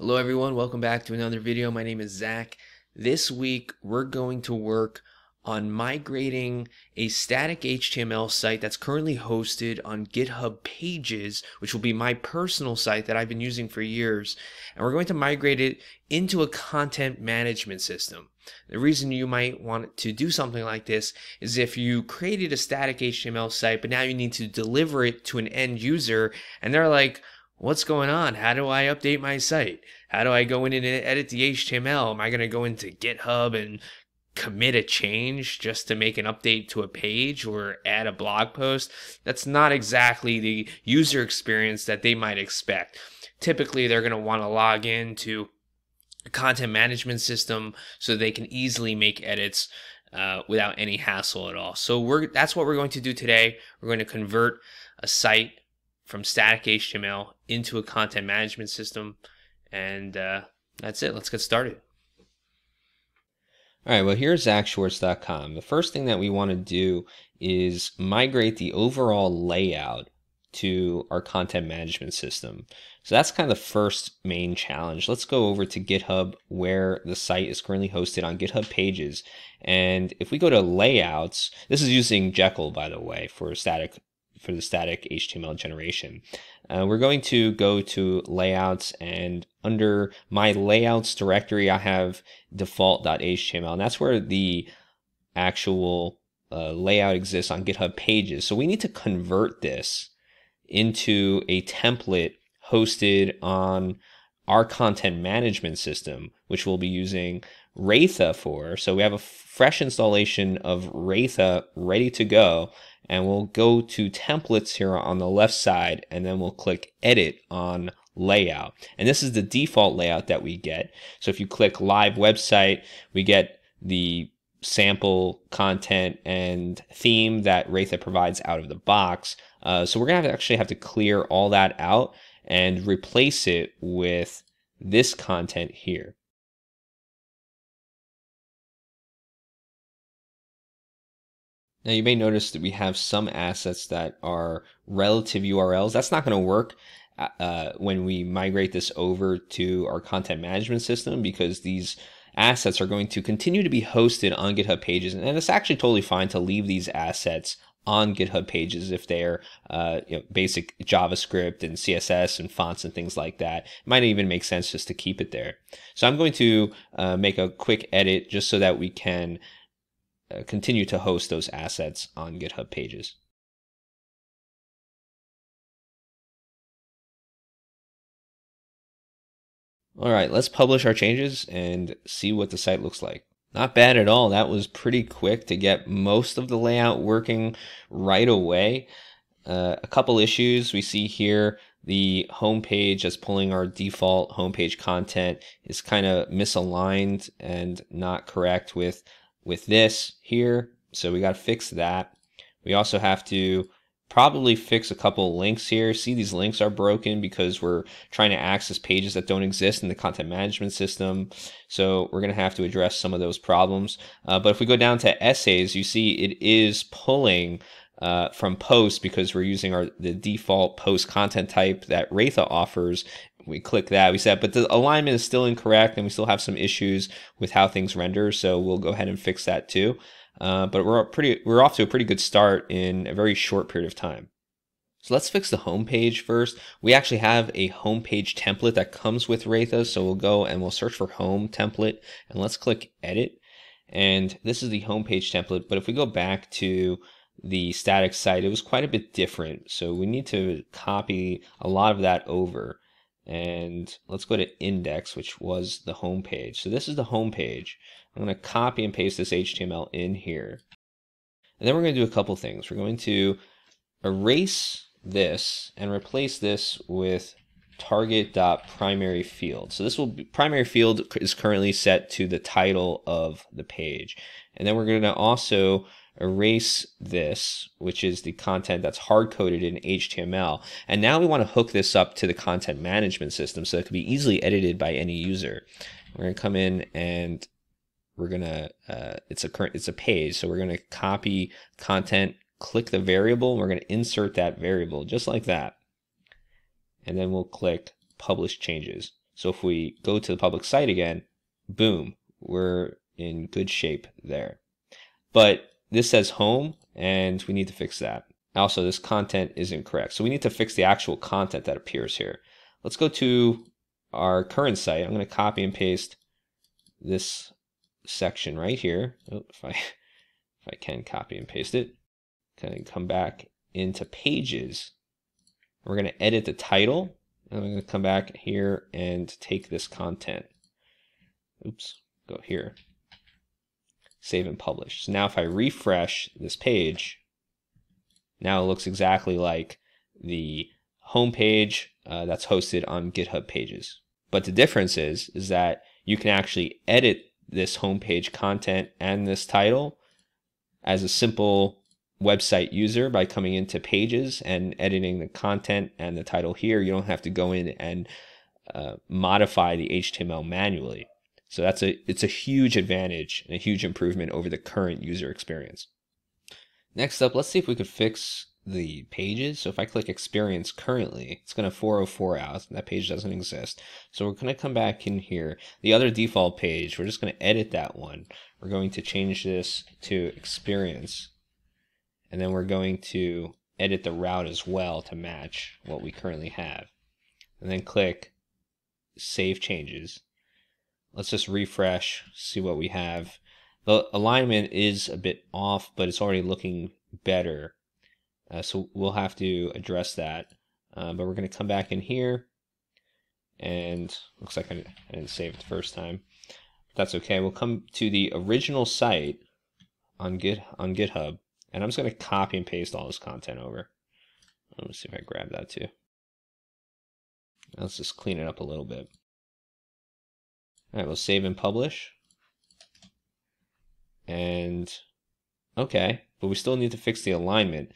Hello everyone, welcome back to another video. My name is Zach. This week we're going to work on migrating a static HTML site that's currently hosted on GitHub Pages, which will be my personal site that I've been using for years. And we're going to migrate it into a content management system. The reason you might want to do something like this is if you created a static HTML site, but now you need to deliver it to an end user and they're like, what's going on? How do I update my site? How do I go in and edit the HTML? Am I going to go into GitHub and commit a change just to make an update to a page or add a blog post? That's not exactly the user experience that they might expect. Typically, they're going to want to log into a content management system so they can easily make edits uh, without any hassle at all. So we're that's what we're going to do today. We're going to convert a site from static HTML into a content management system. And uh, that's it. Let's get started. All right, well, here's ZachSchwartz.com. The first thing that we want to do is migrate the overall layout to our content management system. So that's kind of the first main challenge. Let's go over to GitHub where the site is currently hosted on GitHub pages. And if we go to layouts, this is using Jekyll, by the way, for static for the static HTML generation. Uh, we're going to go to layouts and under my layouts directory, I have default.html and that's where the actual uh, layout exists on GitHub pages. So we need to convert this into a template hosted on our content management system, which we'll be using Raytha for. So we have a fresh installation of Raytha ready to go and we'll go to templates here on the left side and then we'll click edit on layout. And this is the default layout that we get. So if you click live website, we get the sample content and theme that Raytha provides out of the box. Uh, so we're gonna have to actually have to clear all that out and replace it with this content here. Now you may notice that we have some assets that are relative URLs. That's not going to work uh, uh, when we migrate this over to our content management system because these assets are going to continue to be hosted on GitHub pages. And it's actually totally fine to leave these assets on GitHub pages if they're uh, you know, basic JavaScript and CSS and fonts and things like that. It might even make sense just to keep it there. So I'm going to uh, make a quick edit just so that we can continue to host those assets on GitHub pages. All right, let's publish our changes and see what the site looks like. Not bad at all. That was pretty quick to get most of the layout working right away. Uh, a couple issues we see here. The homepage that's pulling our default homepage content is kind of misaligned and not correct with with this here. So we got to fix that. We also have to probably fix a couple links here. See, these links are broken because we're trying to access pages that don't exist in the content management system. So we're going to have to address some of those problems. Uh, but if we go down to essays, you see it is pulling uh, from posts because we're using our the default post content type that Raytha offers. We click that, we said, but the alignment is still incorrect and we still have some issues with how things render. So we'll go ahead and fix that too. Uh, but we're pretty, we're off to a pretty good start in a very short period of time. So let's fix the home page first. We actually have a home page template that comes with Raytha. So we'll go and we'll search for home template and let's click edit. And this is the home page template. But if we go back to the static site, it was quite a bit different. So we need to copy a lot of that over. And let's go to index, which was the home page. So this is the home page. I'm going to copy and paste this HTML in here. And then we're going to do a couple things. We're going to erase this and replace this with target.primary field. So this will be primary field is currently set to the title of the page. And then we're going to also erase this, which is the content that's hard coded in HTML. And now we want to hook this up to the content management system so it can be easily edited by any user. We're going to come in and we're going to, uh, it's a current, it's a page. So we're going to copy content, click the variable, and we're going to insert that variable just like that. And then we'll click publish changes. So if we go to the public site again, boom, we're in good shape there. But this says home, and we need to fix that. Also, this content is incorrect. So we need to fix the actual content that appears here. Let's go to our current site. I'm going to copy and paste this section right here. Oh, if I if I can copy and paste it, can come back into pages. We're going to edit the title, and I'm going to come back here and take this content. Oops, go here. Save and publish. So now if I refresh this page, now it looks exactly like the homepage uh, that's hosted on GitHub pages. But the difference is, is that you can actually edit this homepage content and this title as a simple website user by coming into pages and editing the content and the title here. You don't have to go in and uh, modify the HTML manually. So that's a it's a huge advantage and a huge improvement over the current user experience. Next up, let's see if we could fix the pages. So if I click experience currently, it's going to 404 out. That page doesn't exist. So we're going to come back in here. The other default page, we're just going to edit that one. We're going to change this to experience. And then we're going to edit the route as well to match what we currently have. And then click save changes. Let's just refresh, see what we have. The alignment is a bit off, but it's already looking better uh, so we'll have to address that. Uh, but we're going to come back in here. And looks like I, didn't save it the first time. That's okay. We'll come to the original site on Git on GitHub. And I'm just going to copy and paste all this content over. Let me see if I grab that too. Let's just clean it up a little bit. All right, we'll save and publish. And okay, but we still need to fix the alignment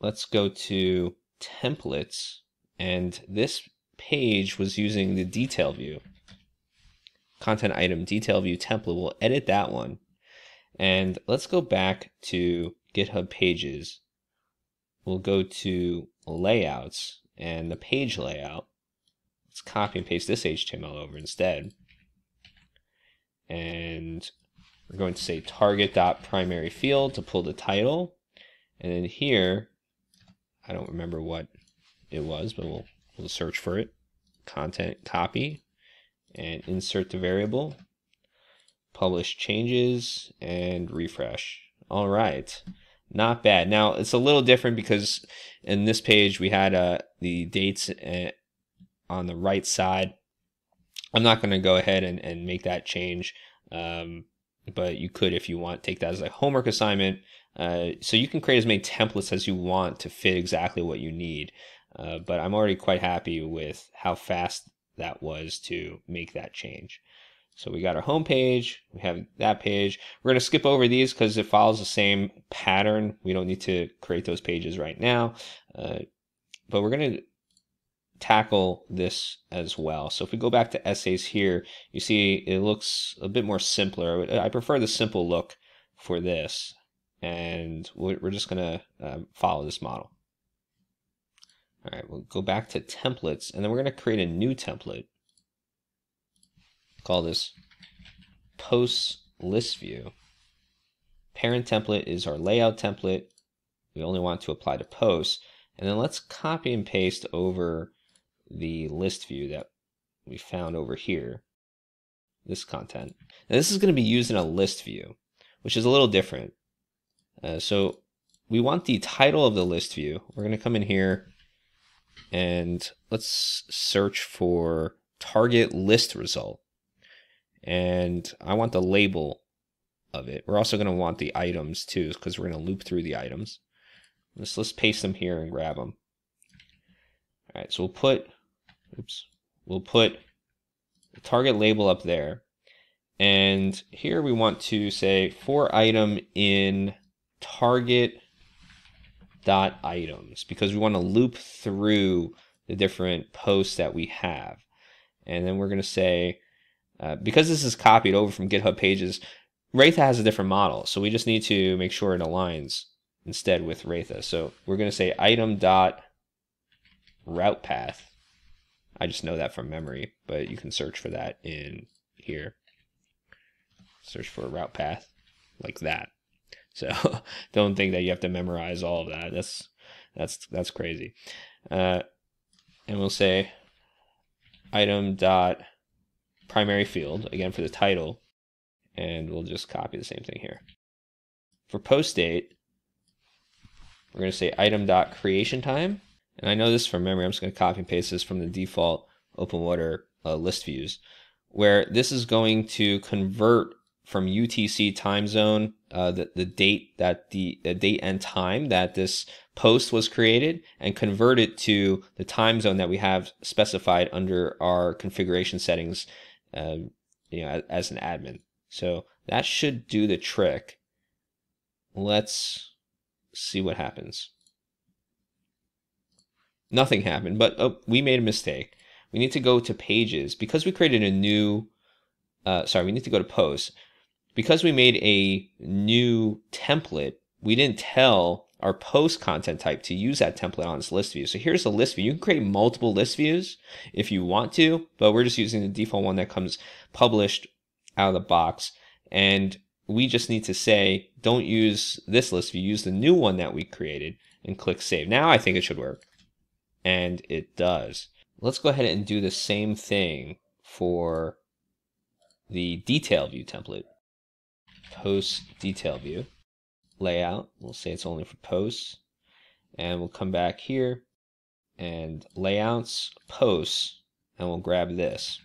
let's go to templates. And this page was using the detail view. Content item detail view template. We'll edit that one. And let's go back to GitHub pages. We'll go to layouts and the page layout. Let's copy and paste this HTML over instead. And we're going to say target.primary field to pull the title. And then here, I don't remember what it was, but we'll, we'll search for it. Content copy and insert the variable, publish changes and refresh. All right, not bad. Now it's a little different because in this page we had uh, the dates uh, on the right side. I'm not going to go ahead and, and make that change, um, but you could if you want. Take that as a homework assignment uh, so you can create as many templates as you want to fit exactly what you need. Uh, but I'm already quite happy with how fast that was to make that change. So we got our home page, we have that page. We're going to skip over these because it follows the same pattern. We don't need to create those pages right now. Uh, but we're going to tackle this as well. So if we go back to essays here, you see it looks a bit more simpler. I prefer the simple look for this and we're just going to uh, follow this model. All right, we'll go back to templates, and then we're going to create a new template. Call this post list view. Parent template is our layout template. We only want to apply to posts. And then let's copy and paste over the list view that we found over here, this content. Now this is going to be used in a list view, which is a little different. Uh, so we want the title of the list view. We're going to come in here and let's search for target list result. And I want the label of it. We're also going to want the items too, because we're going to loop through the items. Let's, let's paste them here and grab them. All right, so we'll put, oops, we'll put the target label up there. And here we want to say for item in target dot items because we want to loop through the different posts that we have. And then we're going to say, uh, because this is copied over from GitHub pages, Raytha has a different model. So we just need to make sure it aligns instead with Raytha. So we're going to say item dot route path. I just know that from memory, but you can search for that in here. Search for a route path like that. So don't think that you have to memorize all of that. That's that's that's crazy. Uh, and we'll say item dot primary field again for the title, and we'll just copy the same thing here. For post date, we're going to say item dot creation time, and I know this from memory. I'm just going to copy and paste this from the default OpenWater uh, list views, where this is going to convert from UTC time zone, uh, the, the date that the, the date and time that this post was created and convert it to the time zone that we have specified under our configuration settings, um, you know, as, as an admin. So that should do the trick. Let's see what happens. Nothing happened, but oh, we made a mistake. We need to go to pages because we created a new, uh, sorry, we need to go to posts because we made a new template, we didn't tell our post content type to use that template on this list view. So here's the list view. You can create multiple list views if you want to, but we're just using the default one that comes published out of the box. And we just need to say, don't use this list view, use the new one that we created and click save. Now I think it should work. And it does. Let's go ahead and do the same thing for the detail view template post detail view layout. We'll say it's only for posts. And we'll come back here and layouts, posts, and we'll grab this.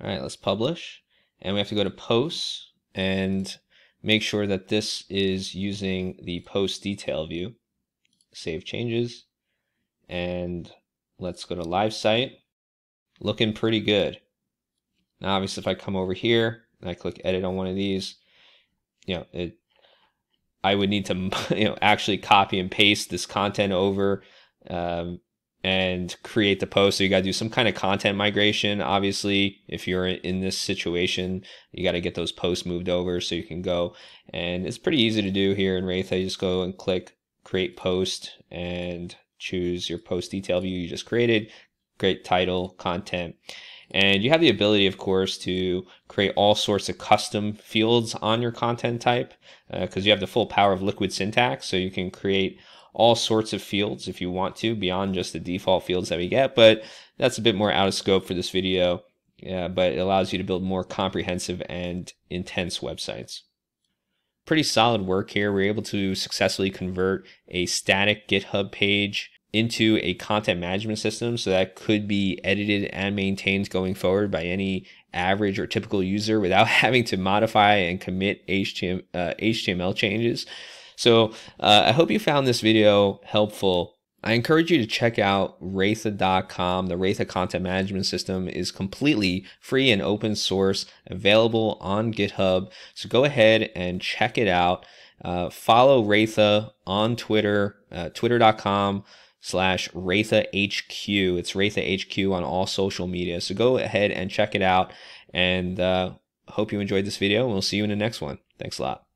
All right, let's publish. And we have to go to posts and make sure that this is using the post detail view. Save changes. And let's go to live site. Looking pretty good. Now, obviously, if I come over here and I click edit on one of these, you know, it, I would need to, you know, actually copy and paste this content over um, and create the post. So you got to do some kind of content migration. Obviously, if you're in this situation, you got to get those posts moved over so you can go. And it's pretty easy to do here in Raytha. I just go and click create post and choose your post detail view you just created. Great title, content. And you have the ability, of course, to create all sorts of custom fields on your content type because uh, you have the full power of liquid syntax. So you can create all sorts of fields if you want to beyond just the default fields that we get. But that's a bit more out of scope for this video. Yeah, but it allows you to build more comprehensive and intense websites. Pretty solid work here. We're able to successfully convert a static GitHub page into a content management system so that could be edited and maintained going forward by any average or typical user without having to modify and commit HTML, uh, HTML changes. So uh, I hope you found this video helpful. I encourage you to check out Raytha.com. The Raytha content management system is completely free and open source, available on GitHub. So go ahead and check it out. Uh, follow Raytha on Twitter, uh, twitter.com slash Raytha HQ. It's Raytha HQ on all social media. So go ahead and check it out. And uh, hope you enjoyed this video. And we'll see you in the next one. Thanks a lot.